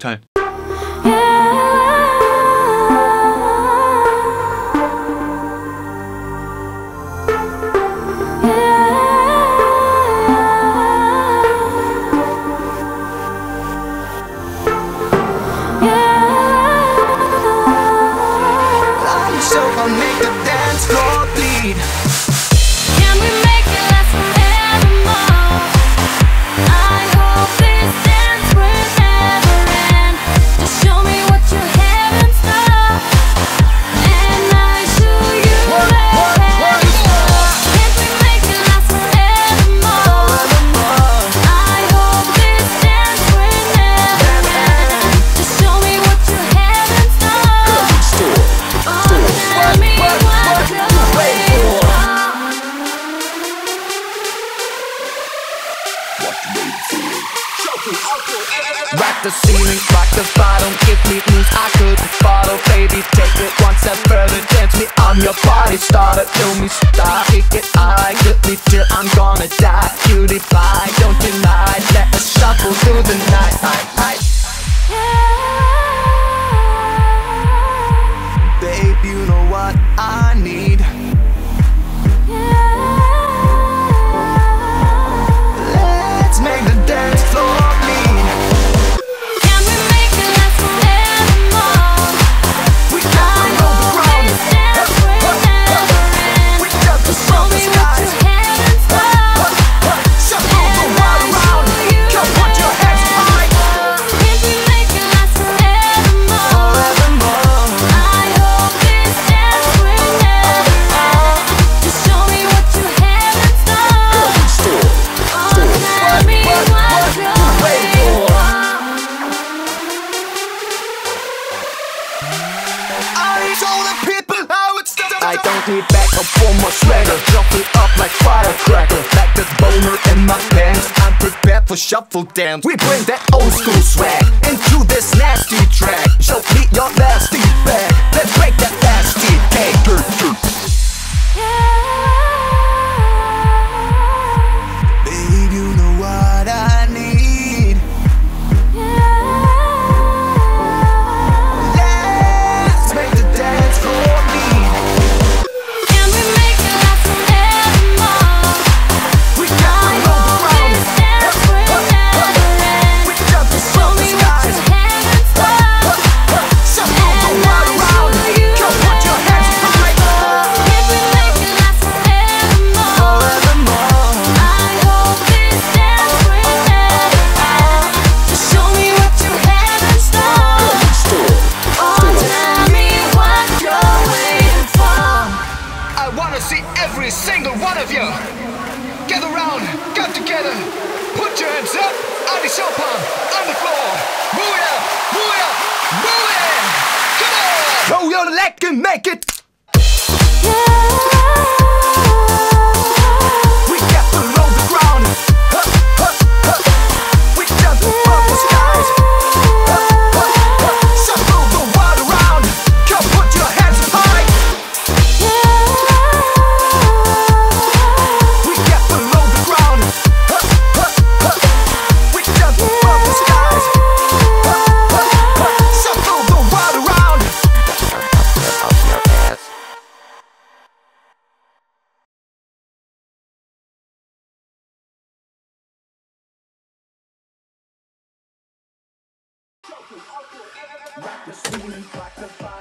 time. Yeah. Rock the ceiling, rock the bottom, don't give me clues I couldn't follow, baby, take it one step further Dance me, I'm your party starter, kill me, stop Kick it, I get me till I'm gonna die Cutie pie, don't deny, let us shuffle through the night. I, I, I show the people how it's done. I don't need backup for my swagger. Jumping up like firecracker. Like this boner in my pants. I'm prepared for shuffle dance. We bring that old school swag into this nasty track. Show me your nasty bag. make it. Rock the ceiling, rock the bottom.